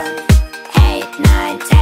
Eight, nine, ten.